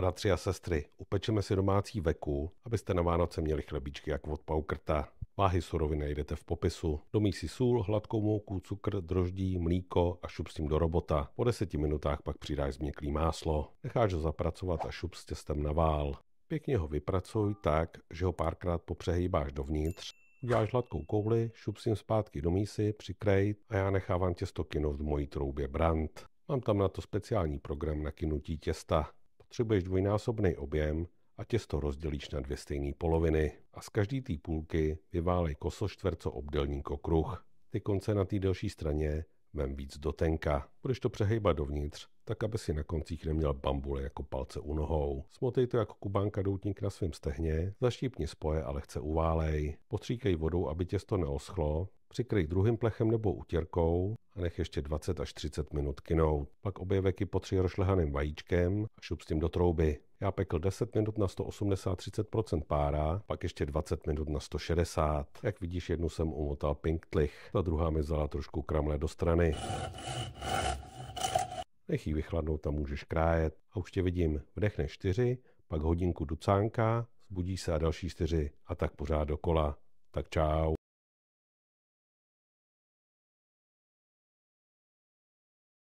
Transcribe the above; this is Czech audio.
Bratři a sestry, upečeme si domácí veku, abyste na Vánoce měli chlebíčky jak od paukrta. Váhy surovin najdete v popisu. Domí si sůl, hladkou mouku, cukr, droždí, mlíko a šup s tím do robota. Po deseti minutách pak přidáš změklý máslo. Necháš ho zapracovat a šup s těstem na vál. Pěkně ho vypracuj tak, že ho párkrát popřehýbáš dovnitř. Uděláš hladkou kouli, šup s tím zpátky do mísy, přikrej a já nechávám těsto kynout v mojí troubě brand. Mám tam na to speciální program na kynutí těsta. Potřebuješ dvojnásobný objem a těsto rozdělíš na dvě stejné poloviny a z každé té půlky vyválej koso čtverco obdelník okruh. Ty konce na té delší straně vem víc do tenka. Budeš to přehejbat dovnitř, tak aby si na koncích neměl bambule jako palce u nohou. Smotej to jako kubánka doutník na svém stehně, zaštípni spoje a lehce uválej. Potříkej vodou, aby těsto neoschlo, přikryj druhým plechem nebo utěrkou a nech ještě 20 až 30 minut kynout. Pak obě veky potří rošlehaným vajíčkem a šup s tím do trouby. Já pekl 10 minut na 180-30% pára, pak ještě 20 minut na 160. Jak vidíš, jednu jsem umotal pink tlich, ta druhá mi vzala trošku kramle do strany. Nech ji vychladnout, tam můžeš krájet. A už tě vidím, vdechne 4, pak hodinku ducánka, zbudí se a další 4 a tak pořád dokola. Tak čau.